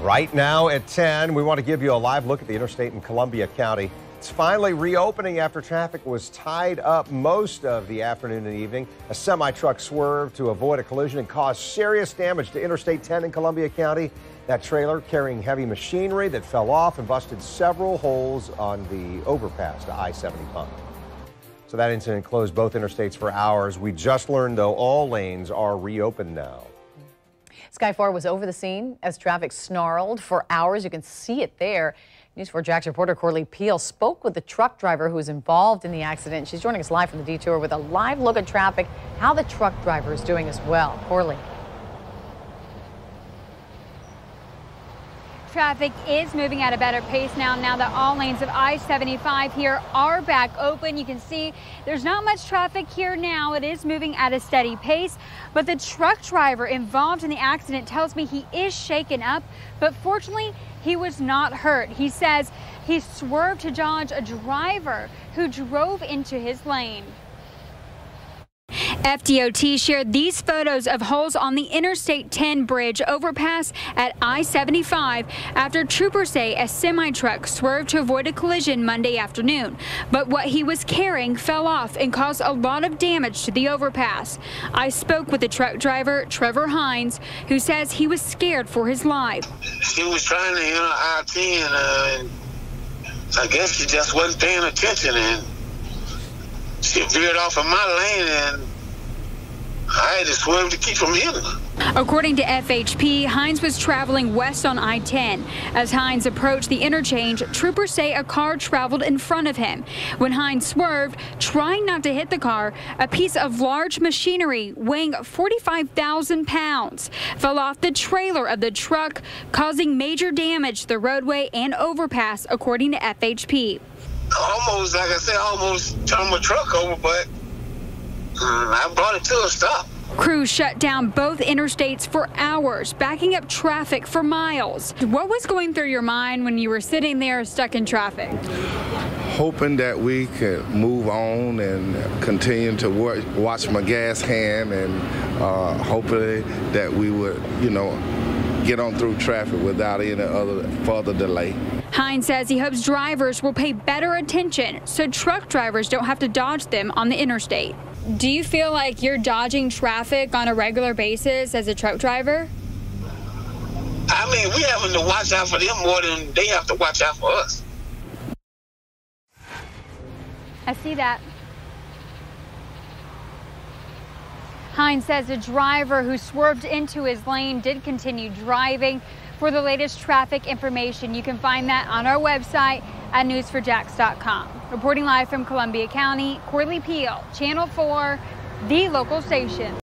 Right now at 10, we want to give you a live look at the interstate in Columbia County. It's finally reopening after traffic was tied up most of the afternoon and evening. A semi truck swerved to avoid a collision and caused serious damage to Interstate 10 in Columbia County. That trailer carrying heavy machinery that fell off and busted several holes on the overpass to I 75. So that incident closed both interstates for hours. We just learned, though, all lanes are reopened now. Sky 4 was over the scene as traffic snarled for hours. You can see it there. News 4 Jax reporter Corley Peel spoke with the truck driver who was involved in the accident. She's joining us live from the detour with a live look at traffic, how the truck driver is doing as well. Corley. Traffic is moving at a better pace now, now that all lanes of I-75 here are back open. You can see there's not much traffic here now. It is moving at a steady pace, but the truck driver involved in the accident tells me he is shaken up, but fortunately, he was not hurt. He says he swerved to dodge a driver who drove into his lane. FDOT shared these photos of holes on the Interstate 10 bridge overpass at I-75 after troopers say a semi-truck swerved to avoid a collision Monday afternoon. But what he was carrying fell off and caused a lot of damage to the overpass. I spoke with the truck driver, Trevor Hines, who says he was scared for his life. He was trying to enter I-10 uh, and I guess he just wasn't paying attention and she veered off of my lane and I had to swerve to keep from hitting. According to FHP, Hines was traveling west on I-10. As Hines approached the interchange, troopers say a car traveled in front of him. When Hines swerved, trying not to hit the car, a piece of large machinery weighing 45,000 pounds fell off the trailer of the truck, causing major damage to the roadway and overpass, according to FHP. Almost, like I said, almost turned my truck over, but mm, I brought it to a stop. Crews shut down both interstates for hours, backing up traffic for miles. What was going through your mind when you were sitting there stuck in traffic? Hoping that we could move on and continue to watch my gas hand and uh, hopefully that we would, you know, get on through traffic without any other further delay. Hines says he hopes drivers will pay better attention so truck drivers don't have to dodge them on the interstate. Do you feel like you're dodging traffic on a regular basis as a truck driver? I mean, we having to watch out for them more than they have to watch out for us. I see that. Hines says a driver who swerved into his lane did continue driving. For the latest traffic information, you can find that on our website at news4jax.com. Reporting live from Columbia County, Corley Peel, Channel 4, the local station.